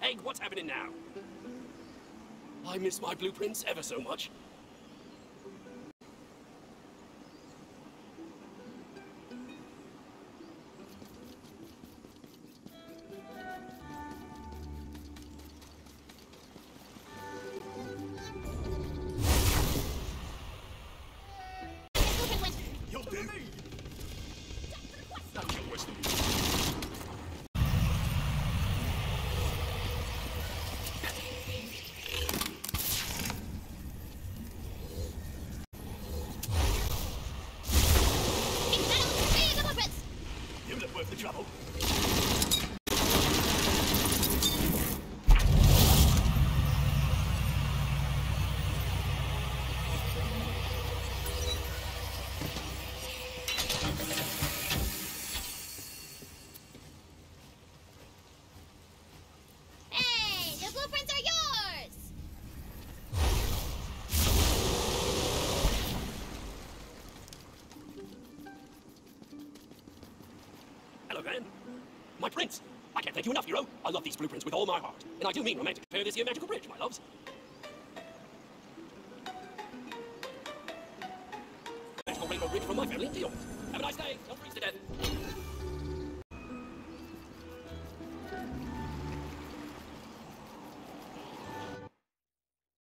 Hey, what's happening now? I miss my blueprints ever so much. Trouble. Hello, My prince. I can't thank you enough, hero. I love these blueprints with all my heart. And I do mean romantic. Repair this here magical bridge, my loves. Magical rainbow bridge from my family to yours. Have a nice day. Don't freeze to death.